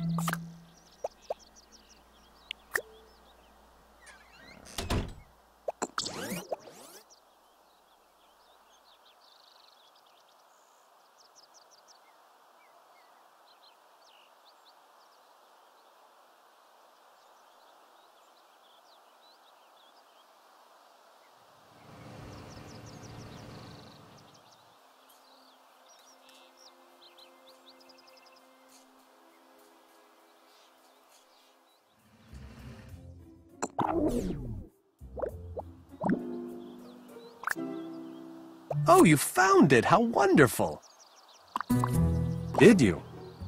you Oh, you found it! How wonderful! Did you?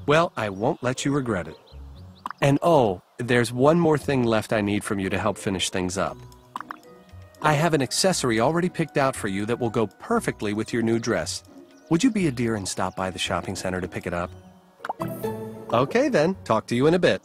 Well, I won't let you regret it. And oh, there's one more thing left I need from you to help finish things up. I have an accessory already picked out for you that will go perfectly with your new dress. Would you be a dear and stop by the shopping center to pick it up? Okay then, talk to you in a bit.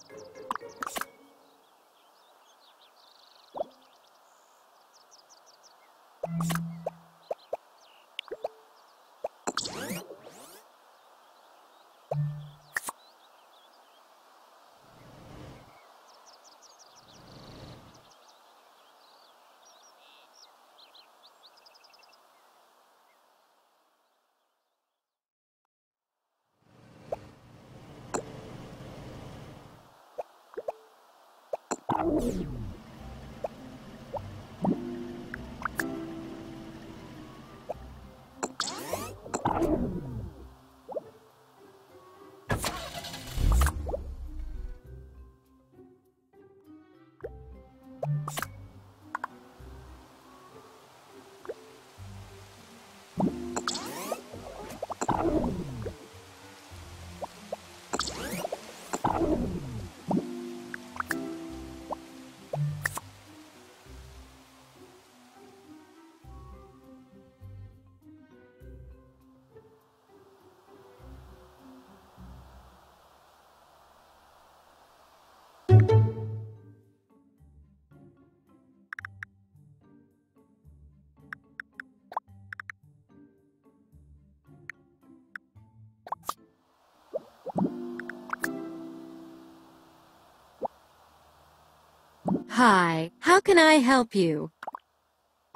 Hi, how can I help you?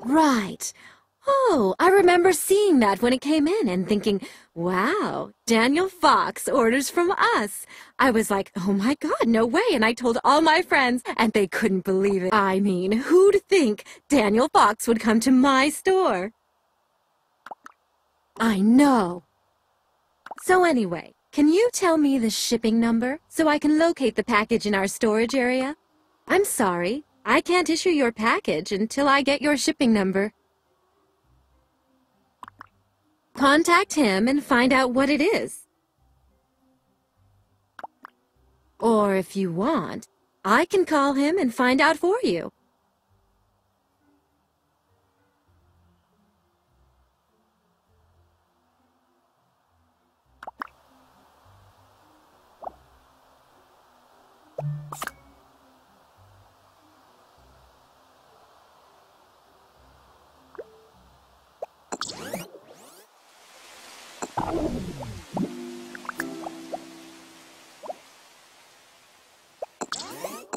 Right. Oh, I remember seeing that when it came in and thinking, wow, Daniel Fox orders from us. I was like, oh my god, no way. And I told all my friends, and they couldn't believe it. I mean, who'd think Daniel Fox would come to my store? I know. So anyway, can you tell me the shipping number so I can locate the package in our storage area? I'm sorry, I can't issue your package until I get your shipping number. Contact him and find out what it is. Or if you want, I can call him and find out for you.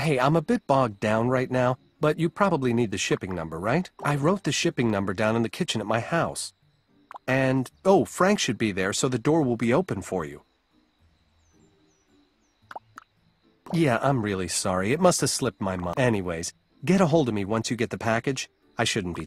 Hey, I'm a bit bogged down right now, but you probably need the shipping number, right? I wrote the shipping number down in the kitchen at my house. And, oh, Frank should be there, so the door will be open for you. Yeah, I'm really sorry. It must have slipped my mind. Anyways, get a hold of me once you get the package. I shouldn't be...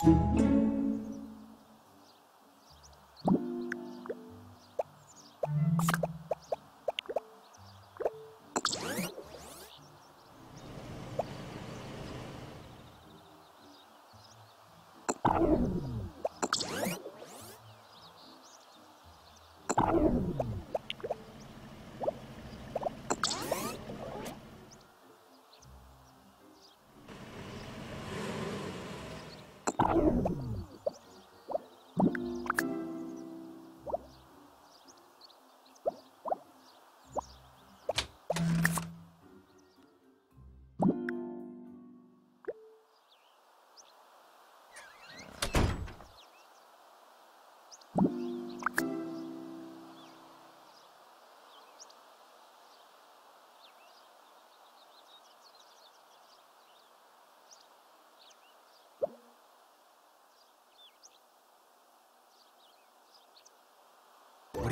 What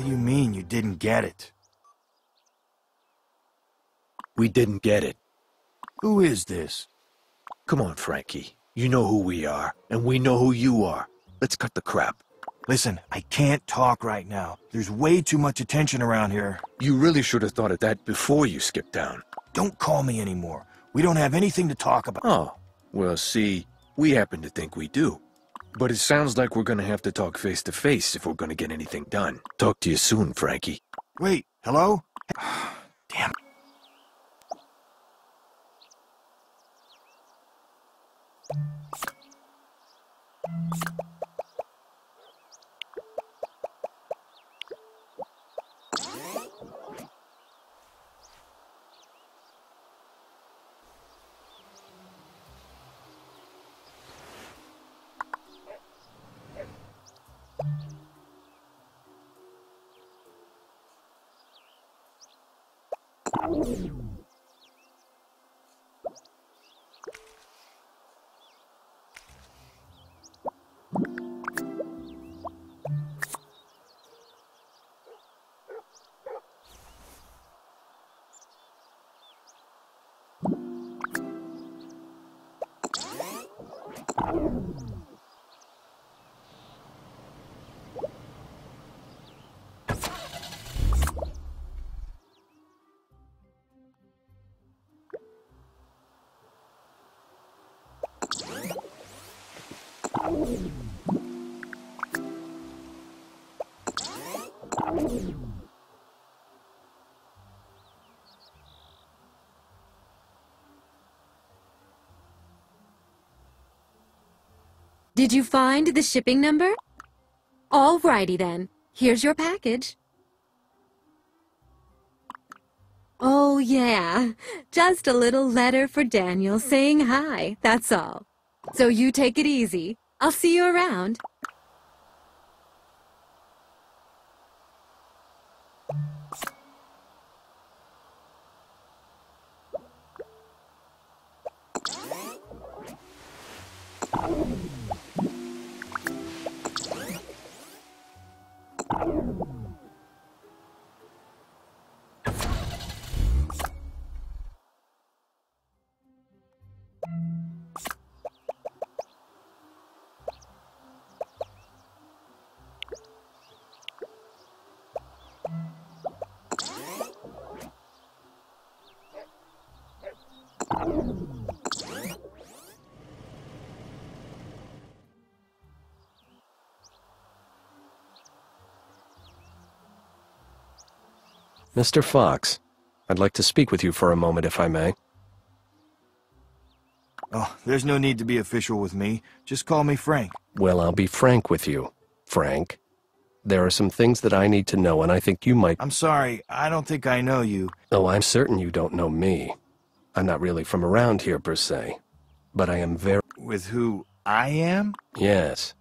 do you mean you didn't get it? We didn't get it. Who is this? Come on, Frankie. You know who we are, and we know who you are. Let's cut the crap. Listen, I can't talk right now. There's way too much attention around here. You really should have thought of that before you skipped down. Don't call me anymore. We don't have anything to talk about. Oh, well, see, we happen to think we do. But it sounds like we're gonna have to talk face to face if we're gonna get anything done. Talk to you soon, Frankie. Wait, hello? Damn. Oh, Did you find the shipping number? Alrighty then. Here's your package. Oh, yeah. Just a little letter for Daniel saying hi, that's all. So you take it easy. I'll see you around. Mr. Fox, I'd like to speak with you for a moment if I may. Oh, there's no need to be official with me. Just call me Frank. Well, I'll be frank with you, Frank. There are some things that I need to know, and I think you might. I'm sorry, I don't think I know you. Oh, I'm certain you don't know me. I'm not really from around here, per se. But I am very. With who I am? Yes.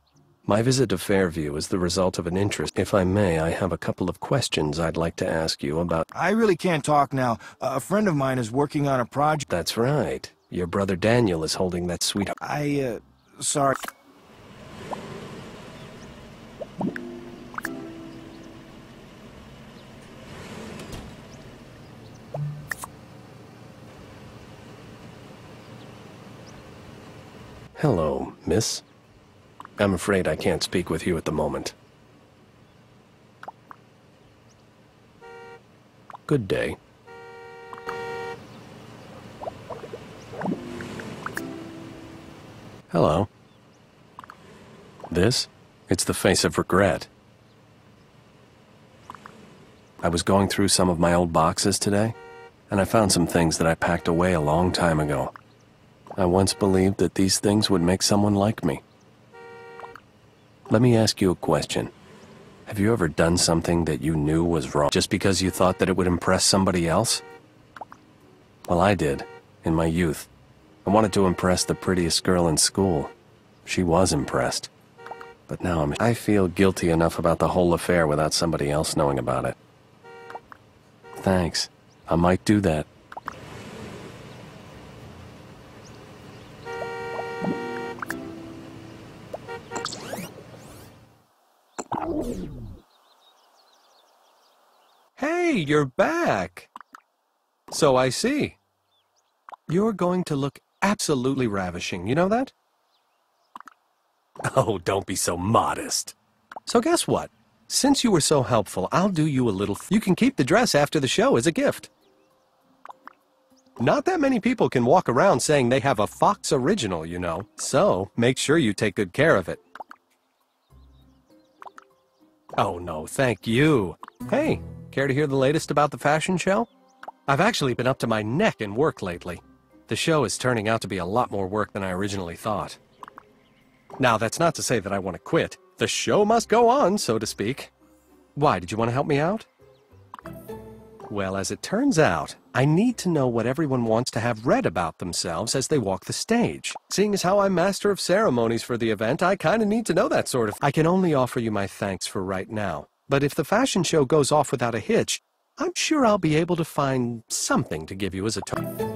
My visit to Fairview is the result of an interest. If I may, I have a couple of questions I'd like to ask you about. I really can't talk now. a friend of mine is working on a project. That's right. Your brother Daniel is holding that sweetheart. I, uh, sorry. Hello, miss. I'm afraid I can't speak with you at the moment. Good day. Hello. This? It's the face of regret. I was going through some of my old boxes today, and I found some things that I packed away a long time ago. I once believed that these things would make someone like me. Let me ask you a question. Have you ever done something that you knew was wrong just because you thought that it would impress somebody else? Well, I did, in my youth. I wanted to impress the prettiest girl in school. She was impressed. But now I'm, I feel guilty enough about the whole affair without somebody else knowing about it. Thanks. I might do that. Hey, you're back. So I see. You're going to look absolutely ravishing, you know that? Oh, don't be so modest. So guess what? Since you were so helpful, I'll do you a little... You can keep the dress after the show as a gift. Not that many people can walk around saying they have a Fox original, you know. So, make sure you take good care of it. Oh, no, thank you. Hey, care to hear the latest about the fashion show? I've actually been up to my neck in work lately. The show is turning out to be a lot more work than I originally thought. Now, that's not to say that I want to quit. The show must go on, so to speak. Why, did you want to help me out? Well, as it turns out, I need to know what everyone wants to have read about themselves as they walk the stage. Seeing as how I'm master of ceremonies for the event, I kind of need to know that sort of. I can only offer you my thanks for right now. But if the fashion show goes off without a hitch, I'm sure I'll be able to find something to give you as a token.